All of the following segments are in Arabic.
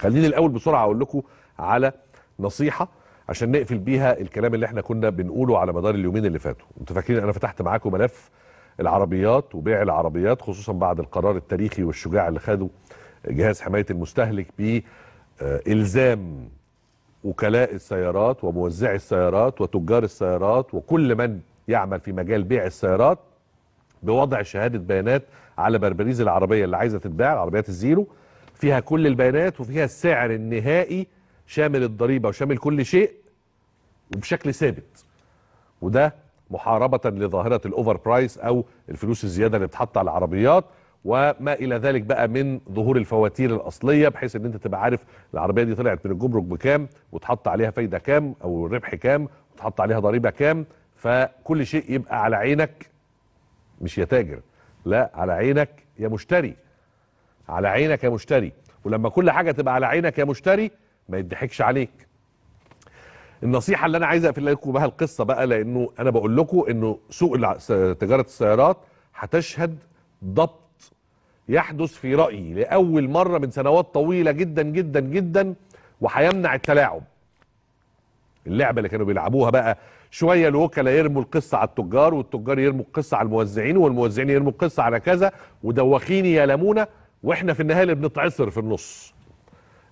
خليني الأول بسرعة أقول لكم على نصيحة عشان نقفل بيها الكلام اللي إحنا كنا بنقوله على مدار اليومين اللي فاتوا. أنتوا فاكرين أنا فتحت معاكم ملف العربيات وبيع العربيات خصوصا بعد القرار التاريخي والشجاع اللي خده جهاز حماية المستهلك بإلزام وكلاء السيارات وموزعي السيارات وتجار السيارات وكل من يعمل في مجال بيع السيارات بوضع شهادة بيانات على بربريز العربية اللي عايزة تتباع العربيات الزيرو. فيها كل البيانات وفيها السعر النهائي شامل الضريبة وشامل كل شيء وبشكل ثابت. وده محاربة لظاهرة ال over price أو الفلوس الزيادة اللي بتحط على العربيات وما إلى ذلك بقى من ظهور الفواتير الأصلية بحيث إن أنت تبقى عارف العربية دي طلعت من الجمرك بكام وتحط عليها فايدة كام أو الربح كام وتحط عليها ضريبة كام. فكل شيء يبقى على عينك مش يا تاجر لا على عينك يا مشتري. على عينك يا مشتري. ولما كل حاجة تبقى على عينك يا مشتري ما يضحكش عليك. النصيحة اللي أنا عايز أقفل لكم بها القصة بقى لأنه أنا بقول لكم إنه سوق تجارة السيارات هتشهد ضبط يحدث في رأيي لأول مرة من سنوات طويلة جدا جدا جدا وهيمنع التلاعب. اللعبة اللي كانوا بيلعبوها بقى شوية الوكلاء يرموا القصة على التجار والتجار يرموا القصة على الموزعين والموزعين يرموا القصة على كذا ودوخيني يا لمونة وإحنا في النهاية اللي بنتعصر في النص.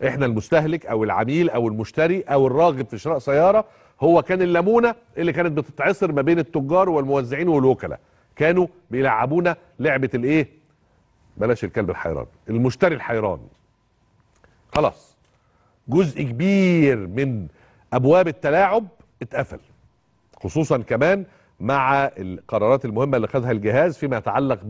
إحنا المستهلك أو العميل أو المشتري أو الراغب في شراء سيارة هو كان الليمونه اللي كانت بتتعصر ما بين التجار والموزعين والوكلاء. كانوا بيلعبونا لعبة الايه؟ بلاش الكلب الحيران المشتري الحيران. خلاص. جزء كبير من أبواب التلاعب اتقفل خصوصا كمان مع القرارات المهمة اللي خدها الجهاز فيما يتعلق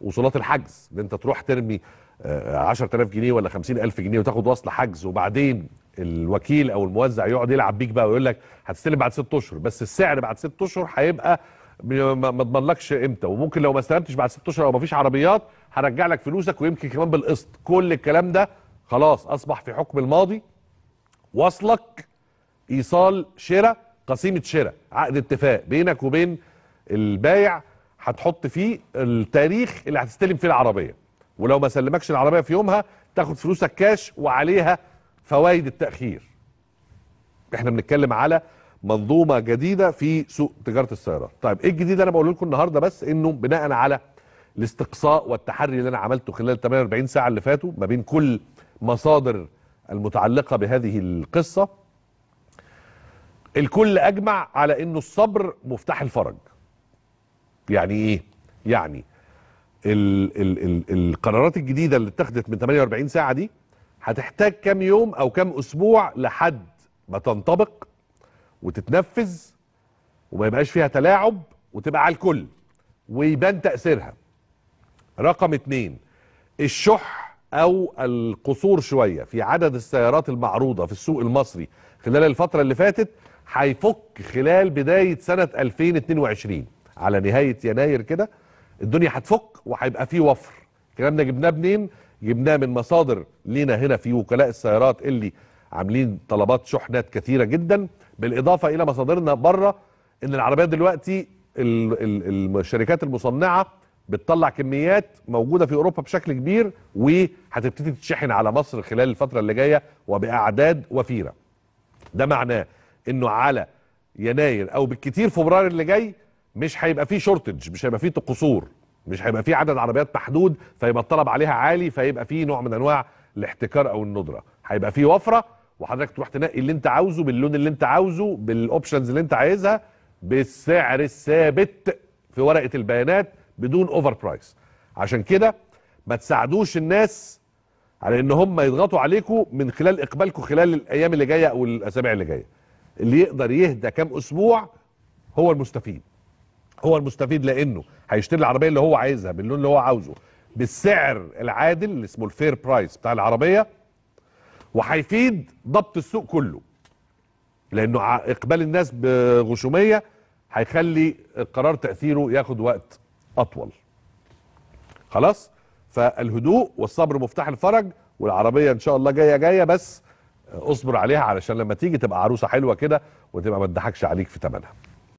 بوصولات الحجز إن أنت تروح ترمي آه، 10000 جنيه ولا 50000 جنيه وتاخد وصل حجز وبعدين الوكيل أو الموزع يقعد يلعب بيك بقى ويقول لك هتستلم بعد ست أشهر بس السعر بعد ست أشهر هيبقى ما ما اضمنلكش إمتى؟ وممكن لو ما استلمتش بعد ست أشهر أو ما فيش عربيات هرجع لك فلوسك ويمكن كمان بالقسط. كل الكلام ده خلاص أصبح في حكم الماضي. وصلك إيصال شراء قسيمة شراء عقد اتفاق بينك وبين البايع هتحط فيه التاريخ اللي هتستلم فيه العربية. ولو ما سلمكش العربية في يومها تاخد فلوسك كاش وعليها فوائد التأخير. إحنا بنتكلم على منظومة جديدة في سوق تجارة السيارات. طيب إيه الجديد أنا بقول لكم النهارده بس؟ إنه بناء على الاستقصاء والتحري اللي أنا عملته خلال 48 ساعة اللي فاتوا ما بين كل مصادر المتعلقة بهذه القصة الكل أجمع على إنه الصبر مفتاح الفرج. يعني إيه؟ يعني ال ال ال القرارات الجديدة اللي اتخذت من 48 ساعة دي هتحتاج كام يوم أو كام أسبوع لحد ما تنطبق وتتنفذ وما يبقاش فيها تلاعب وتبقى على الكل ويبان تأثيرها. رقم اتنين الشح أو القصور شوية في عدد السيارات المعروضة في السوق المصري خلال الفترة اللي فاتت هيفك خلال بداية سنة 2022 على نهاية يناير كده الدنيا هتفك وهيبقى في وفر. الكلام ده جبناه منين؟ جبناه من مصادر لينا هنا في وكلاء السيارات اللي عاملين طلبات شحنات كثيرة جدا بالإضافة إلى مصادرنا بره إن العربيات دلوقتي ال- ال- الشركات المصنعة بتطلع كميات موجودة في أوروبا بشكل كبير وهتبتدي تتشحن على مصر خلال الفترة اللي جاية وبأعداد وفيرة. ده معناه إنه على يناير أو بالكتير فبراير اللي جاي مش هيبقى فيه shortage مش هيبقى فيه قصور مش هيبقى فيه عدد عربيات محدود فيبقى الطلب عليها عالي فيبقى فيه نوع من أنواع الاحتكار أو الندرة. هيبقى فيه وفرة وحضرتك تروح تنقي اللي أنت عاوزه باللون اللي أنت عاوزه بال options اللي أنت عايزها بالسعر الثابت في ورقة البيانات بدون over price عشان كده ما تساعدوش الناس على إن هم يضغطوا عليكم من خلال اقبالكم خلال الأيام اللي جاية أو الأسابيع اللي جاية. اللي يقدر يهدى كام أسبوع هو المستفيد. هو المستفيد لأنه هيشتري العربيه اللي هو عايزها باللون اللي هو عاوزه بالسعر العادل اللي اسمه الفير برايس بتاع العربيه وهيفيد ضبط السوق كله. لأنه اقبال الناس بغشوميه هيخلي القرار تاثيره ياخد وقت اطول. خلاص؟ فالهدوء والصبر مفتاح الفرج والعربيه ان شاء الله جاية جاية بس اصبر عليها علشان لما تيجي تبقى عروسه حلوة كده وتبقى ما تضحكش عليك في ثمنها